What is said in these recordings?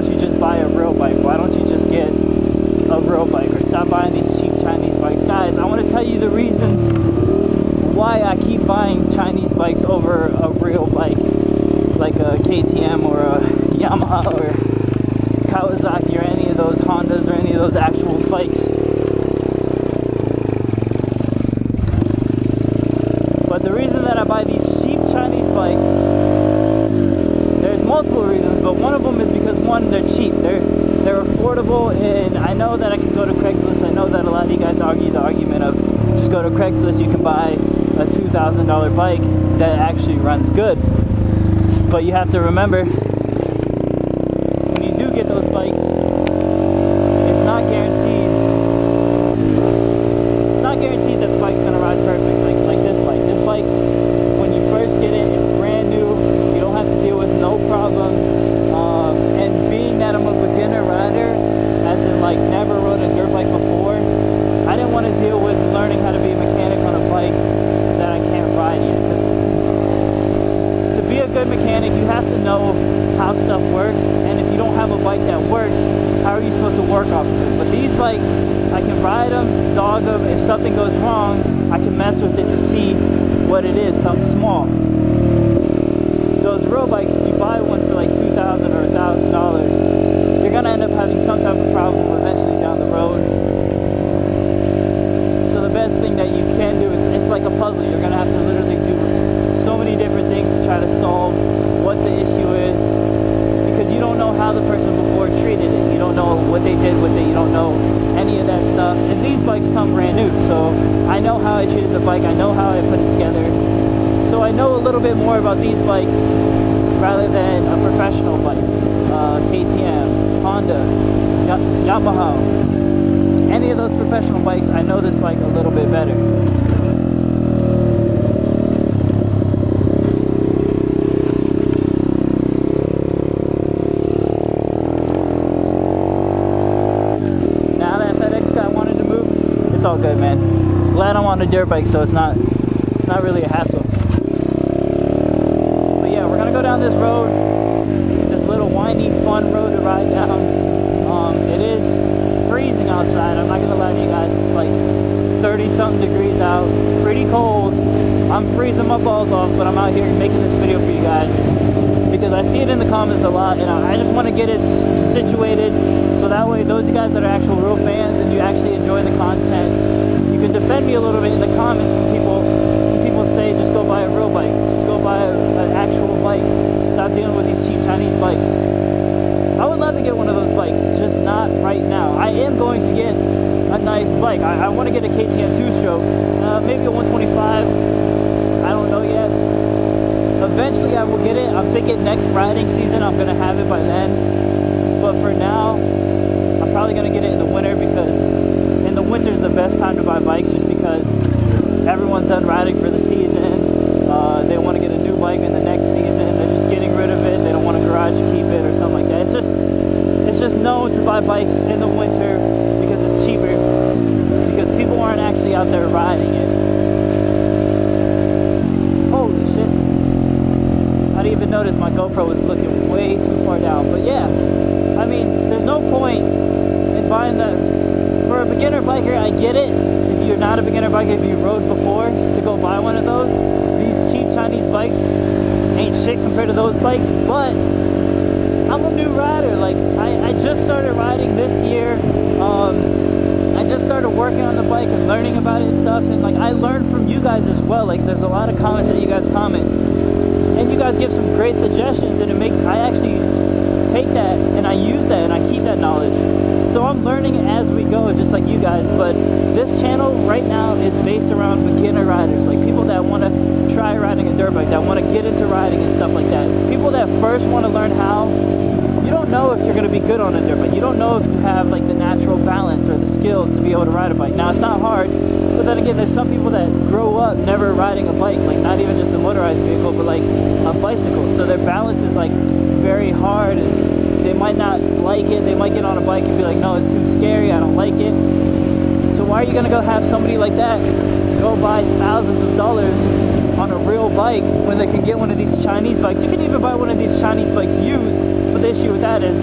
don't you just buy a real one, they're cheap. They're they're affordable, and I know that I can go to Craigslist. I know that a lot of you guys argue the argument of just go to Craigslist, you can buy a $2,000 bike that actually runs good. But you have to remember, when you do get those bikes, it's not guaranteed. It's not guaranteed that the bike's gonna ride perfect, like like this bike. This bike, when you first get it, it's brand new. You don't have to deal with no problems. Um, and being that I'm a beginner rider, as in like never rode a dirt bike before, I didn't want to deal with learning how to be a mechanic on a bike that I can't ride yet. 'Cause to be a good mechanic, you have to know how stuff works. And if you don't have a bike that works, how are you supposed to work off of it? But these bikes, I can ride them, dog them. If something goes wrong, I can mess with it to see what it is, something small. Those real bikes, if you buy one for like two thousand or a thousand dollars, you're gonna end up having some type of problem eventually down the road. So the best thing that you can do is it's like a puzzle. You're gonna have to literally do so many different things to try to solve what the issue is because you don't know how the person before treated it. You don't know what they did with it. You don't know any of that stuff. And these bikes come brand new, so I know how I treated the bike. I know how I put it together. So I know a little bit more about these bikes rather than a professional bike, uh, KTM, Honda, Ya- Yamaha. Any of those professional bikes, I know this bike a little bit better. Now that FedEx guy wanted to move, it's all good, man. Glad I'm on a dirt bike, so it's not it's not really a hassle. But yeah, we're gonna go down this road, windy, fun road to ride down. Um, it is freezing outside. I'm not gonna lie to you guys. It's like 30 something degrees out. It's pretty cold. I'm freezing my balls off, but I'm out here making this video for you guys because I see it in the comments a lot, and I I just want to get it situated so that way those of you guys that are actual real fans and you actually enjoy the content, you can defend me a little bit in the comments when people when people say just go buy a real bike, just go buy a, an actual bike, stop dealing with these cheap Chinese bikes. To get one of those bikes, just not right now. I am going to get a nice bike. I, I want to get a KTM 2-stroke, uh, maybe a 125. I don't know yet. Eventually I will get it. I'm thinking next riding season I'm gonna have it by then. But for now, I'm probably gonna get it in the winter because in the winter is the best time to buy bikes just because everyone's done riding for the season. Uh, they want to get a new bike in the next season. They're just getting rid of it. They don't want to garage keep it or something like that. It's just it's to buy bikes in the winter because it's cheaper because people aren't actually out there riding it. Holy shit. I didn't even notice my GoPro was looking way too far down. But yeah, I mean, there's no point in buying that. For a beginner biker, I get it. If you're not a beginner biker, if you rode before, to go buy one of those. These cheap Chinese bikes ain't shit compared to those bikes. But I'm a new rider. Like, I, I just started riding this year. Um, I just started working on the bike and learning about it and stuff. And like, I learned from you guys as well. Like, there's a lot of comments that you guys comment and you guys give some great suggestions and it makes I actually take that and I use that and I keep that knowledge so I'm learning as we go just like you guys but this channel right now is based around beginner riders like people that want to try riding a dirt bike that want to get into riding and stuff like that people that first want to learn how you don't know if you're going to be good on a dirt bike you don't know if you have like the natural balance or the skill to be able to ride a bike. Now it's not hard but then again there's some people that grow up never riding a bike like not even just a motorized vehicle but like a bicycle. So their balance is like very hard and they might not like it. They might get on a bike and be like no it's too scary i don't like it. So why are you going to go have somebody like that go buy thousands of dollars on a real bike when they can get one of these chinese bikes you can even buy one of these chinese bikes used but the issue with that is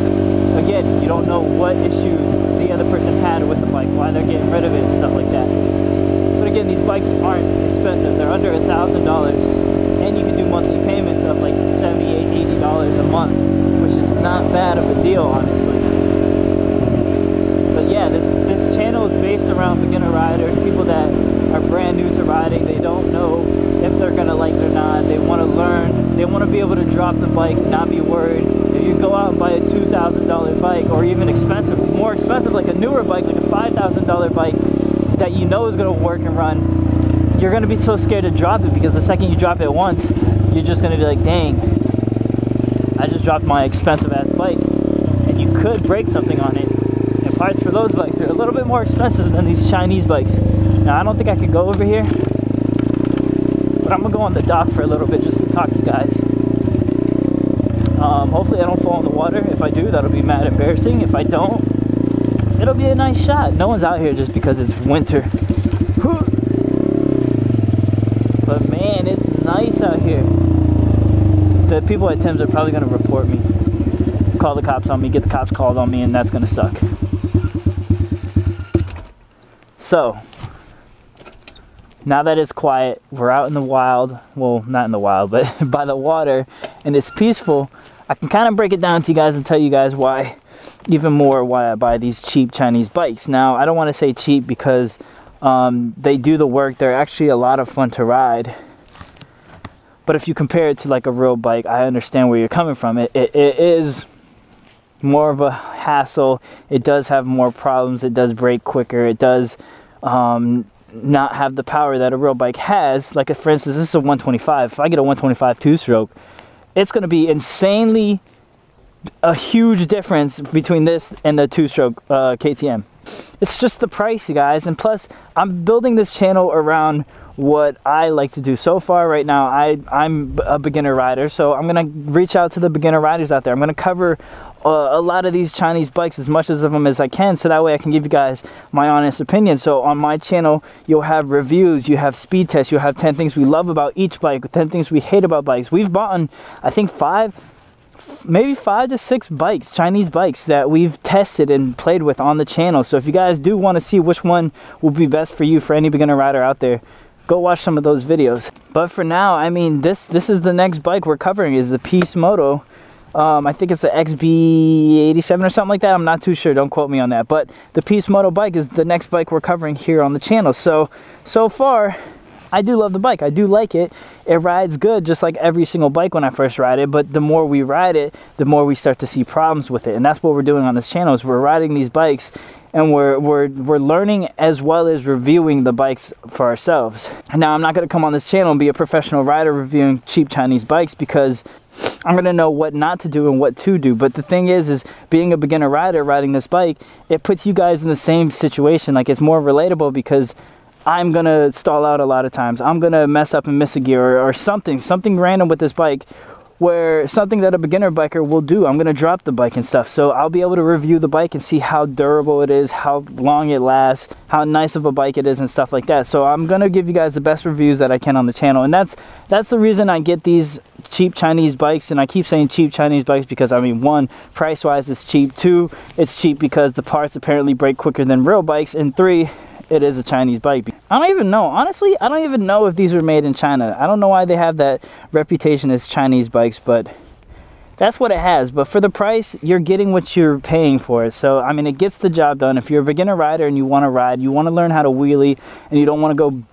again, you don't know what issues the other person had with the bike, why they're getting rid of it and stuff like that. But again, these bikes aren't expensive. They're under a thousand dollars and you can do monthly payments of like 78 80 dollars a month which is not bad of a deal honestly but yeah this this channel is based around beginner riders people that are brand new to riding they don't know if they're gonna like it or not they want to learn they want to be able to drop the bike and not be worried if you go out and buy a $2,000 bike or even expensive more expensive like a newer bike like a $5,000 bike that you know is to work and run you're gonna be so scared to drop it because the second you drop it once, you're just gonna be like, dang, I just dropped my expensive ass bike. And you could break something on it. Parts for those bikes. They're a little bit more expensive than these Chinese bikes. Now I don't think I could go over here, but I'm gonna go on the dock for a little bit just to talk to guys. Um, hopefully I don't fall in the water. If I do, that'll be mad embarrassing. If I don't, it'll be a nice shot. No one's out here just because it's winter. But man, it's nice out here. The people at Tim's are probably gonna report me. Call the cops on me, get the cops called on me, and that's gonna suck. So, now that it's quiet, we're out in the wild. Well, not in the wild, but by the water, and it's peaceful. I can kind of break it down to you guys and tell you guys why, even more why I buy these cheap Chinese bikes. Now, I don't want to say cheap because um, they do the work. They're actually a lot of fun to ride. But if you compare it to like a real bike, I understand where you're coming from. It, it, it is more of a hassle. It does have more problems. It does break quicker. It does um, not have the power that a real bike has. Like, for instance, this is a 125. If I get a 125 two stroke, it's going to be insanely a huge difference between this and the two stroke uh, KTM it's just the price you guys. And plus i'm building this channel around what i like to do. So far right now i i'm a beginner rider. So i'm gonna reach out to the beginner riders out there. I'm gonna cover uh, a lot of these chinese bikes as much as of them as i can so that way i can give you guys my honest opinion. So on my channel you'll have reviews you have speed tests you'll have 10 things we love about each bike 10 things we hate about bikes. We've bought i think five maybe five to six bikes, Chinese bikes that we've tested and played with on the channel. So if you guys do want to see which one will be best for you for any beginner rider out there, go watch some of those videos. But for now, I mean, this this is the next bike we're covering is the Peace Moto. Um, I think it's the XB87 or something like that. I'm not too sure. Don't quote me on that. But the Peace Moto bike is the next bike we're covering here on the channel. So, so far, I do love the bike. I do like it. It rides good just like every single bike when I first ride it, but the more we ride it, the more we start to see problems with it. And that's what we're doing on this channel is we're riding these bikes and we're we're we're learning as well as reviewing the bikes for ourselves. Now, I'm not going to come on this channel and be a professional rider reviewing cheap Chinese bikes because I'm gonna know what not to do and what to do. But the thing is, is being a beginner rider riding this bike, it puts you guys in the same situation. Like it's more relatable because I'm gonna stall out a lot of times. I'm gonna mess up and miss a gear or, or something, something random with this bike where something that a beginner biker will do. I'm gonna drop the bike and stuff. So I'll be able to review the bike and see how durable it is, how long it lasts, how nice of a bike it is and stuff like that. So I'm gonna give you guys the best reviews that I can on the channel. And that's that's the reason I get these cheap Chinese bikes. And I keep saying cheap Chinese bikes because I mean one, price wise it's cheap. Two, it's cheap because the parts apparently break quicker than real bikes. And three, it is a Chinese bike. I don't even know. Honestly, I don't even know if these were made in China. I don't know why they have that reputation as Chinese bikes, but that's what it has. But for the price, you're getting what you're paying for it. So, I mean, it gets the job done. If you're a beginner rider and you want to ride, you want to learn how to wheelie, and you don't want to go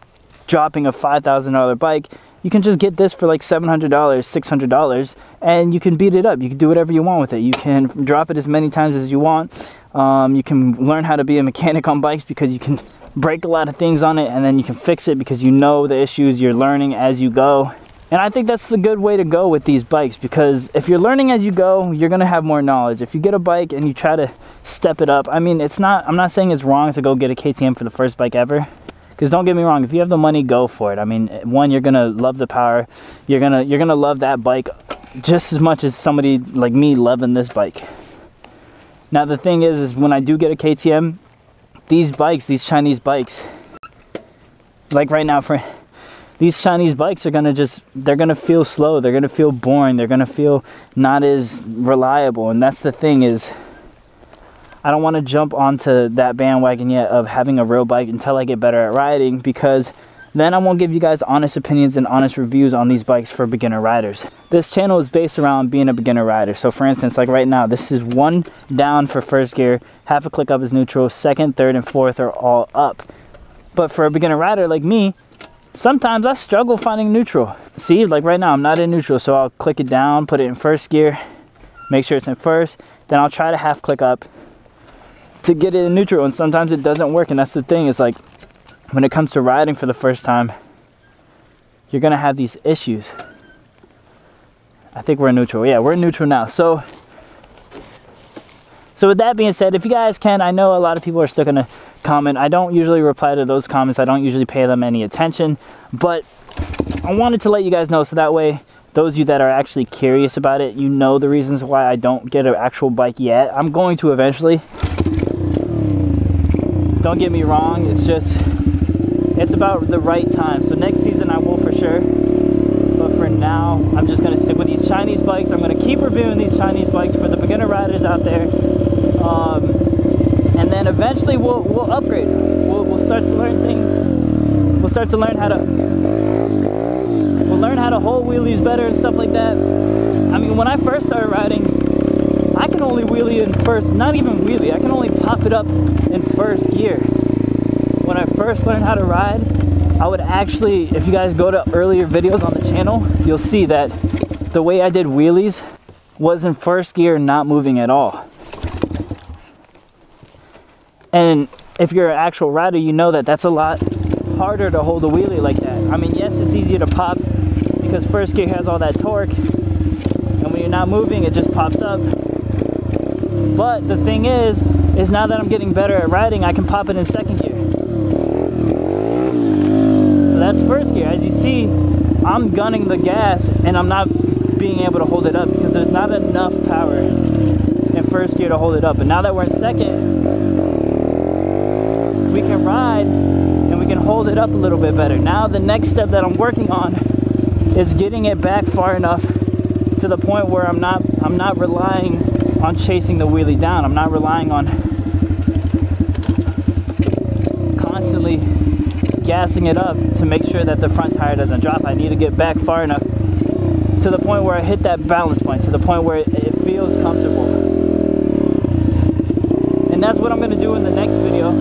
dropping a $5,000 bike, you can just get this for like $700, $600, and you can beat it up. You can do whatever you want with it. You can drop it as many times as you want. Um, you can learn how to be a mechanic on bikes because you can break a lot of things on it and then you can fix it because you know the issues you're learning as you go. And I think that's the good way to go with these bikes because if you're learning as you go, you're to have more knowledge. If you get a bike and you try to step it up, I mean, it's not, I'm not saying it's wrong to go get a KTM for the first bike ever. Because don't get me wrong, if you have the money, go for it. I mean, one, you're gonna love the power. You're gonna you're gonna love that bike just as much as somebody like me loving this bike. Now the thing is, is when I do get a KTM, these bikes, these Chinese bikes, like right now for these Chinese bikes are gonna just they're gonna feel slow, they're gonna feel boring, they're gonna feel not as reliable. And that's the thing is I don't want to jump onto that bandwagon yet of having a real bike until I get better at riding because then I won't give you guys honest opinions and honest reviews on these bikes for beginner riders. This channel is based around being a beginner rider. So for instance, like right now, this is one down for first gear, half a click up is neutral, second, third, and fourth are all up. But for a beginner rider like me, sometimes I struggle finding neutral. See, like right now, I'm not in neutral, so I'll click it down, put it in first gear, make sure it's in first, then I'll try to half click up, to get it in neutral and sometimes it doesn't work and that's the thing is like when it comes to riding for the first time you're gonna have these issues. I think we're in neutral. Yeah we're in neutral now. So so with that being said if you guys can I know a lot of people are still gonna comment. I don't usually reply to those comments. I don't usually pay them any attention. But I wanted to let you guys know so that way those of you that are actually curious about it, you know the reasons why I don't get an actual bike yet. I'm going to eventually. Don't get me wrong, it's just, it's about the right time. So next season I will for sure. But for now, I'm just gonna stick with these Chinese bikes. I'm gonna keep reviewing these Chinese bikes for the beginner riders out there. Um, and then eventually we'll, we'll upgrade. We'll, we'll start to learn things. We'll start to learn how to, we'll learn how to hold wheelies better and stuff like that. I mean, when I first started riding, I can only wheelie in first, not even wheelie, I can only pop it up in first gear. I first learned how to ride, I would actually, if you guys go to earlier videos on the channel, you'll see that the way I did wheelies was in first gear, not moving at all. And if you're an actual rider, you know that that's a lot harder to hold a wheelie like that. I mean, yes, it's easier to pop because first gear has all that torque. And when you're not moving, it just pops up. But the thing is, is now that I'm getting better at riding, I can pop it in second gear. So that's first gear. As you see, I'm gunning the gas and I'm not being able to hold it up because there's not enough power in first gear to hold it up. And now that we're in second, we can ride and we can hold it up a little bit better. Now the next step that I'm working on is getting it back far enough to the point where I'm not I'm not relying on chasing the wheelie down. I'm not relying on constantly gassing it up to make sure that the front tire doesn't drop. I need to get back far enough to the point where I hit that balance point, to the point where it, feels comfortable. And that's what I'm gonna do in the next video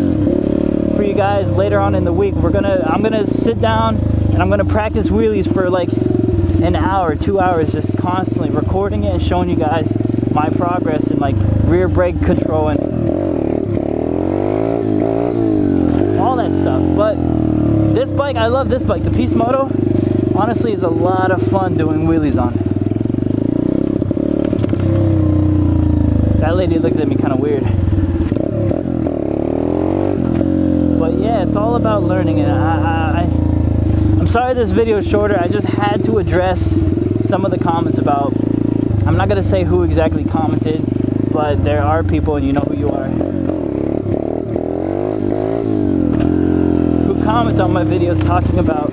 for you guys later on in the week. We're gonna, I'm gonna sit down and I'm gonna practice wheelies for like an hour, two hours, just constantly recording it and showing you guys my progress in like rear brake control and all that stuff. But this bike, I love this bike. The Peace Moto, honestly, is a lot of fun doing wheelies on. That lady looked at me kind of weird. But yeah, it's all about learning, and I, I, I'm sorry this video is shorter. I just had to address some of the comments about I'm not gonna say who exactly commented, but there are people, and you know who you are, who comment on my videos talking about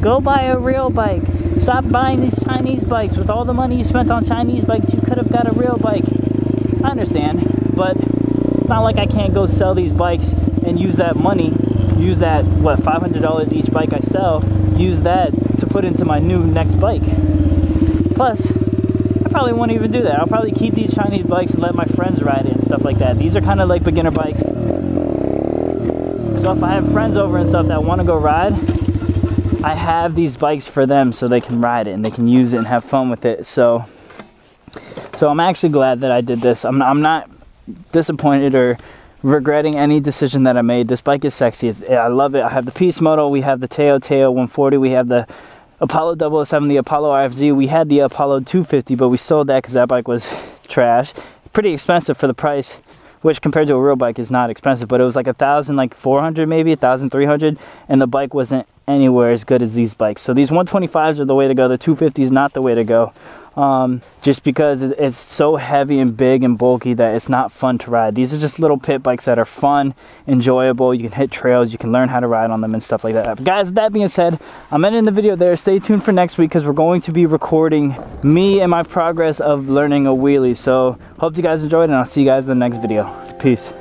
go buy a real bike. Stop buying these Chinese bikes. With all the money you spent on Chinese bikes, you could have got a real bike. I understand, but it's not like I can't go sell these bikes and use that money, use that, what, $500 each bike I sell, use that to put into my new next bike. Plus, I probably won't even do that. I'll probably keep these Chinese bikes and let my friends ride it and stuff like that. These are kind of like beginner bikes. So if I have friends over and stuff that want to go ride, I have these bikes for them so they can ride it and they can use it and have fun with it. So, so I'm actually glad that I did this. I'm, I'm not disappointed or regretting any decision that I made. This bike is sexy. I love it. I have the Peace Moto. We have the Tao Tao 140. We have the Apollo 007, the Apollo RFZ. We had the Apollo 250, but we sold that because that bike was trash. Pretty expensive for the price, which compared to a real bike is not expensive, but it was like a thousand, like 400 maybe, a thousand three hundred, and the bike wasn't anywhere as good as these bikes. So these 125s are the way to go. The 250 is not the way to go. Um, just because it's so heavy and big and bulky that it's not fun to ride. These are just little pit bikes that are fun, enjoyable. You can hit trails, you can learn how to ride on them and stuff like that. But guys, that being said, I'm ending the video there. Stay tuned for next week because we're going to be recording me and my progress of learning a wheelie. So hope you guys enjoyed and I'll see you guys in the next video. Peace.